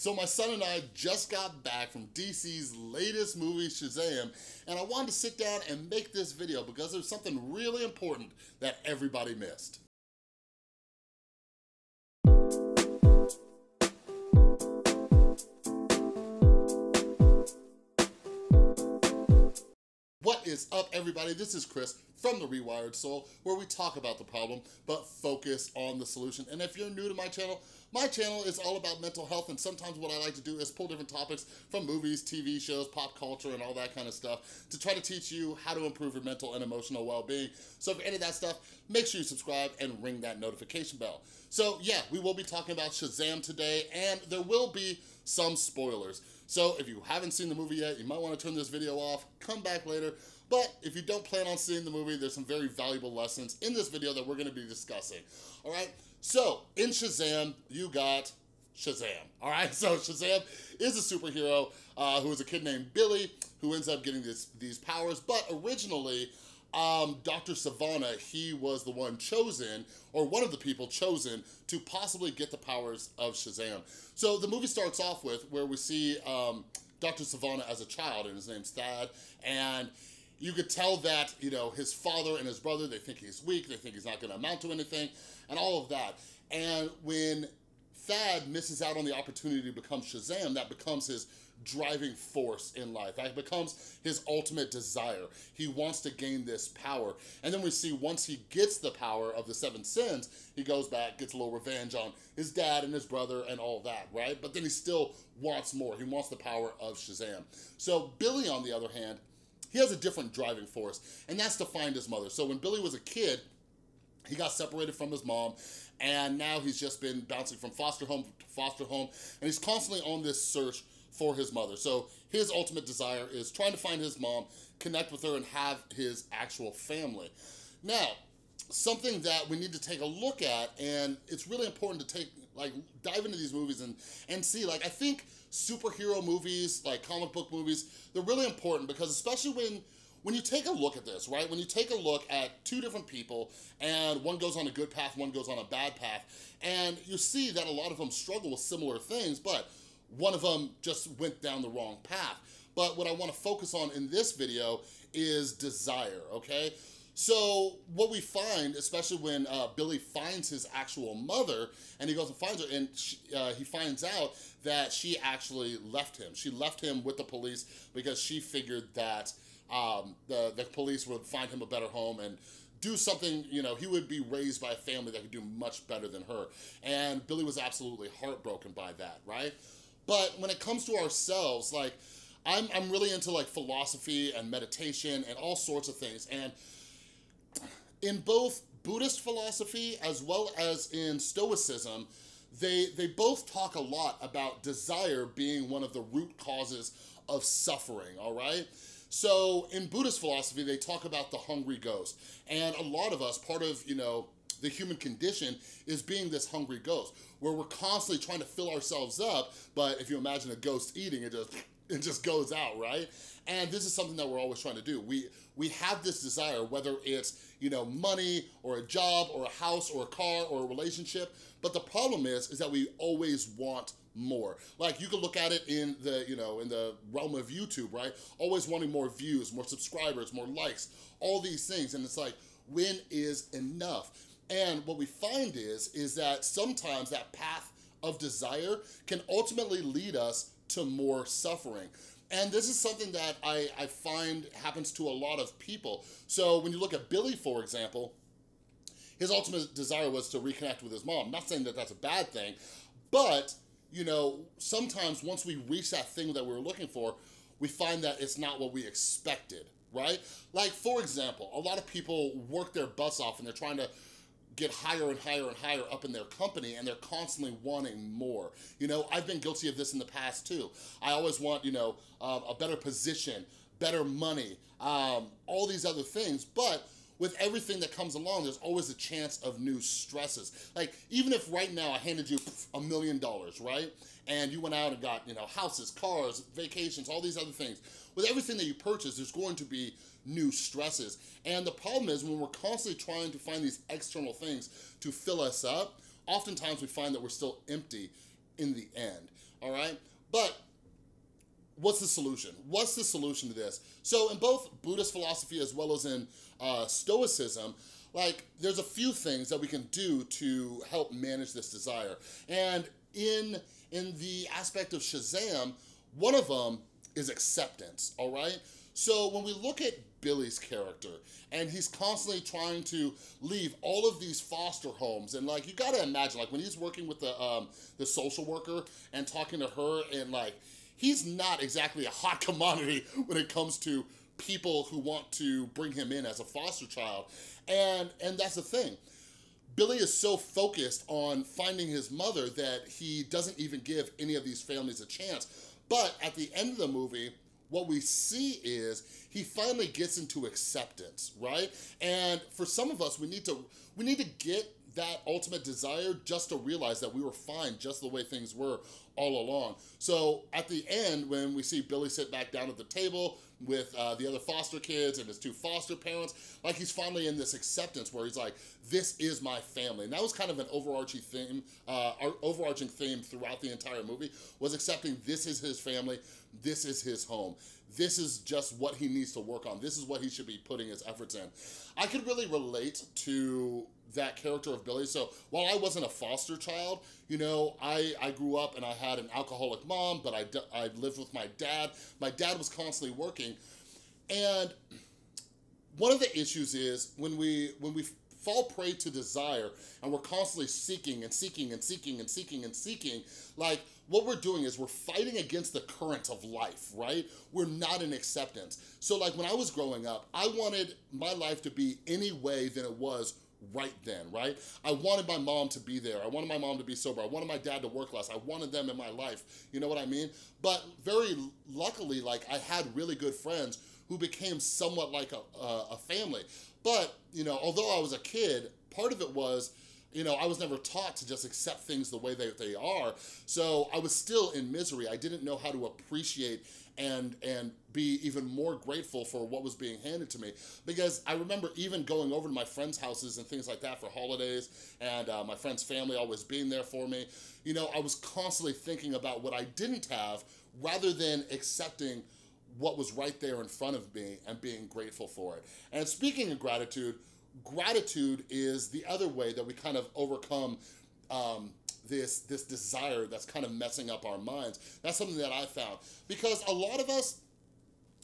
So my son and I just got back from DC's latest movie, Shazam, and I wanted to sit down and make this video because there's something really important that everybody missed. What is up, everybody? This is Chris from The Rewired Soul, where we talk about the problem, but focus on the solution. And if you're new to my channel, my channel is all about mental health, and sometimes what I like to do is pull different topics from movies, TV shows, pop culture, and all that kind of stuff to try to teach you how to improve your mental and emotional well-being. So for any of that stuff, make sure you subscribe and ring that notification bell. So yeah, we will be talking about Shazam today, and there will be some spoilers. So if you haven't seen the movie yet, you might want to turn this video off, come back later. But if you don't plan on seeing the movie, there's some very valuable lessons in this video that we're gonna be discussing, all right? So in Shazam, you got Shazam, all right? So Shazam is a superhero uh, who is a kid named Billy who ends up getting this, these powers, but originally, um, Dr. Sivana, he was the one chosen, or one of the people chosen, to possibly get the powers of Shazam. So the movie starts off with where we see um, Dr. Sivana as a child, and his name's Thad, and you could tell that, you know, his father and his brother, they think he's weak, they think he's not gonna amount to anything, and all of that. And when Thad misses out on the opportunity to become Shazam, that becomes his driving force in life. That becomes his ultimate desire. He wants to gain this power. And then we see once he gets the power of the seven sins, he goes back, gets a little revenge on his dad and his brother and all that, right? But then he still wants more. He wants the power of Shazam. So Billy, on the other hand, he has a different driving force, and that's to find his mother. So when Billy was a kid, he got separated from his mom, and now he's just been bouncing from foster home to foster home, and he's constantly on this search for his mother. So his ultimate desire is trying to find his mom, connect with her, and have his actual family. Now, something that we need to take a look at, and it's really important to take, like, dive into these movies and, and see, like, I think superhero movies, like comic book movies, they're really important because especially when when you take a look at this, right? When you take a look at two different people and one goes on a good path, one goes on a bad path, and you see that a lot of them struggle with similar things, but one of them just went down the wrong path. But what I wanna focus on in this video is desire, okay? So what we find, especially when uh, Billy finds his actual mother and he goes and finds her and she, uh, he finds out that she actually left him. She left him with the police because she figured that um, the, the police would find him a better home and do something, you know, he would be raised by a family that could do much better than her. And Billy was absolutely heartbroken by that, right? But when it comes to ourselves, like, I'm, I'm really into like philosophy and meditation and all sorts of things. And in both Buddhist philosophy as well as in Stoicism, they, they both talk a lot about desire being one of the root causes of suffering, all right? So in Buddhist philosophy, they talk about the hungry ghost. And a lot of us, part of, you know, the human condition is being this hungry ghost, where we're constantly trying to fill ourselves up, but if you imagine a ghost eating, it just, it just goes out, right? And this is something that we're always trying to do. We, we have this desire, whether it's, you know, money or a job or a house or a car or a relationship. But the problem is, is that we always want more. Like you can look at it in the, you know, in the realm of YouTube, right? Always wanting more views, more subscribers, more likes, all these things. And it's like, when is enough? And what we find is, is that sometimes that path of desire can ultimately lead us to more suffering. And this is something that I, I find happens to a lot of people. So when you look at Billy, for example, his ultimate desire was to reconnect with his mom. Not saying that that's a bad thing, but you know, sometimes once we reach that thing that we were looking for, we find that it's not what we expected, right? Like, for example, a lot of people work their butts off and they're trying to get higher and higher and higher up in their company and they're constantly wanting more. You know, I've been guilty of this in the past too. I always want, you know, uh, a better position, better money, um, all these other things, but with everything that comes along, there's always a chance of new stresses. Like, even if right now I handed you a million dollars, right? And you went out and got, you know, houses, cars, vacations, all these other things. With everything that you purchase, there's going to be new stresses. And the problem is when we're constantly trying to find these external things to fill us up, oftentimes we find that we're still empty in the end, all right? But what's the solution? What's the solution to this? So in both Buddhist philosophy as well as in uh, Stoicism, like there's a few things that we can do to help manage this desire. And in, in the aspect of Shazam, one of them is acceptance, all right? So when we look at Billy's character and he's constantly trying to leave all of these foster homes and like you gotta imagine like when he's working with the um the social worker and talking to her and like he's not exactly a hot commodity when it comes to people who want to bring him in as a foster child. And, and that's the thing. Billy is so focused on finding his mother that he doesn't even give any of these families a chance. But at the end of the movie, what we see is he finally gets into acceptance, right? And for some of us, we need to we need to get that ultimate desire just to realize that we were fine just the way things were all along. So at the end, when we see Billy sit back down at the table with uh, the other foster kids and his two foster parents, like he's finally in this acceptance where he's like, this is my family. And that was kind of an overarching theme, uh, overarching theme throughout the entire movie, was accepting this is his family, this is his home. This is just what he needs to work on. This is what he should be putting his efforts in. I could really relate to that character of Billy. So while I wasn't a foster child, you know, I, I grew up and I had an alcoholic mom, but I, I lived with my dad. My dad was constantly working. And one of the issues is when we, when we fall prey to desire and we're constantly seeking and seeking and seeking and seeking and seeking, like what we're doing is we're fighting against the current of life, right? We're not in acceptance. So like when I was growing up, I wanted my life to be any way than it was right then, right? I wanted my mom to be there. I wanted my mom to be sober. I wanted my dad to work less. I wanted them in my life. You know what I mean? But very luckily, like I had really good friends who became somewhat like a, a, a family. But, you know, although I was a kid, part of it was, you know, I was never taught to just accept things the way they, they are. So I was still in misery. I didn't know how to appreciate and and be even more grateful for what was being handed to me because I remember even going over to my friends' houses and things like that for holidays and uh, my friend's family always being there for me. You know, I was constantly thinking about what I didn't have rather than accepting what was right there in front of me and being grateful for it. And speaking of gratitude, gratitude is the other way that we kind of overcome um, this, this desire that's kind of messing up our minds. That's something that I found. Because a lot of us,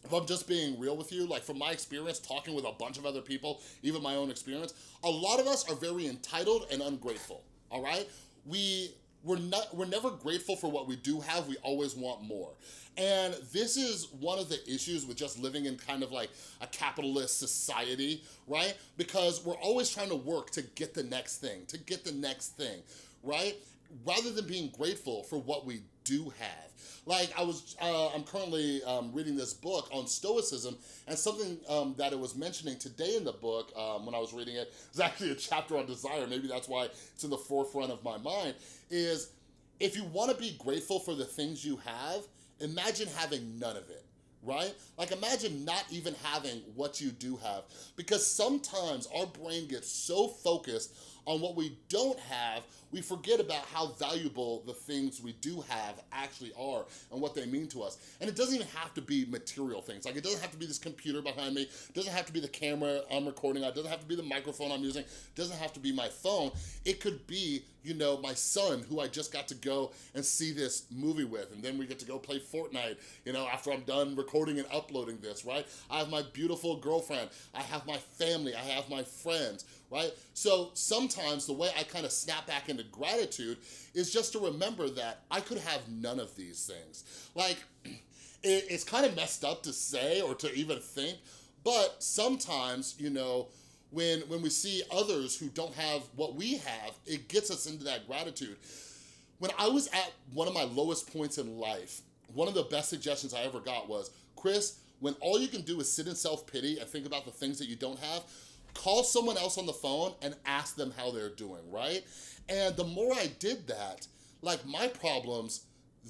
if I'm just being real with you, like from my experience talking with a bunch of other people, even my own experience, a lot of us are very entitled and ungrateful, all right? We, we're, not, we're never grateful for what we do have, we always want more. And this is one of the issues with just living in kind of like a capitalist society, right? Because we're always trying to work to get the next thing, to get the next thing, right? rather than being grateful for what we do have. Like I was, uh, I'm currently um, reading this book on Stoicism, and something um, that it was mentioning today in the book um, when I was reading it is actually a chapter on desire. Maybe that's why it's in the forefront of my mind. Is if you want to be grateful for the things you have, imagine having none of it right? Like imagine not even having what you do have because sometimes our brain gets so focused on what we don't have, we forget about how valuable the things we do have actually are and what they mean to us. And it doesn't even have to be material things. Like it doesn't have to be this computer behind me. It doesn't have to be the camera I'm recording on. It doesn't have to be the microphone I'm using. It doesn't have to be my phone. It could be, you know, my son who I just got to go and see this movie with. And then we get to go play Fortnite, you know, after I'm done recording and uploading this, right? I have my beautiful girlfriend. I have my family. I have my friends right? So sometimes the way I kind of snap back into gratitude is just to remember that I could have none of these things. Like, it, it's kind of messed up to say or to even think, but sometimes, you know, when, when we see others who don't have what we have, it gets us into that gratitude. When I was at one of my lowest points in life, one of the best suggestions I ever got was, Chris, when all you can do is sit in self-pity and think about the things that you don't have, call someone else on the phone and ask them how they're doing, right? And the more I did that, like my problems,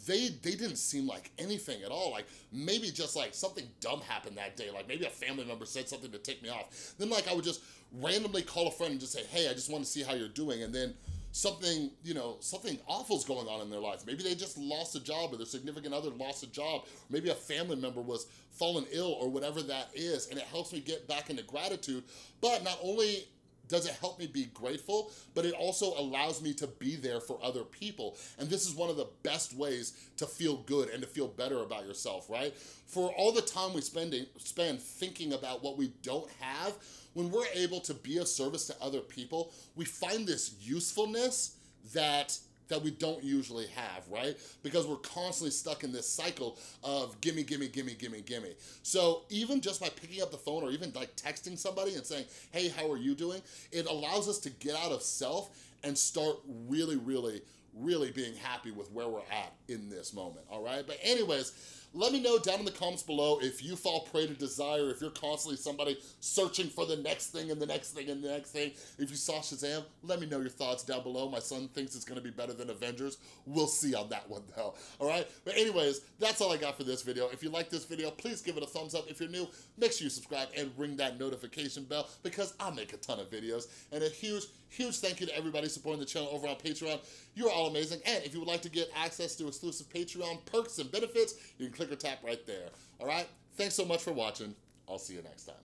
they they didn't seem like anything at all. Like maybe just like something dumb happened that day. Like maybe a family member said something to take me off. Then like I would just randomly call a friend and just say, hey, I just want to see how you're doing. And then something, you know, something awful's going on in their life. Maybe they just lost a job or their significant other lost a job. Maybe a family member was fallen ill or whatever that is. And it helps me get back into gratitude. But not only does it help me be grateful, but it also allows me to be there for other people. And this is one of the best ways to feel good and to feel better about yourself, right? For all the time we spending, spend thinking about what we don't have, when we're able to be of service to other people, we find this usefulness that that we don't usually have, right? Because we're constantly stuck in this cycle of gimme, gimme, gimme, gimme, gimme. So even just by picking up the phone or even like texting somebody and saying, hey, how are you doing? It allows us to get out of self and start really, really, really being happy with where we're at in this moment, all right? But anyways, let me know down in the comments below if you fall prey to desire, if you're constantly somebody searching for the next thing and the next thing and the next thing. If you saw Shazam, let me know your thoughts down below. My son thinks it's gonna be better than Avengers. We'll see on that one though, all right? Anyways, that's all I got for this video. If you like this video, please give it a thumbs up. If you're new, make sure you subscribe and ring that notification bell because I make a ton of videos. And a huge, huge thank you to everybody supporting the channel over on Patreon. You're all amazing. And if you would like to get access to exclusive Patreon perks and benefits, you can click or tap right there. All right? Thanks so much for watching. I'll see you next time.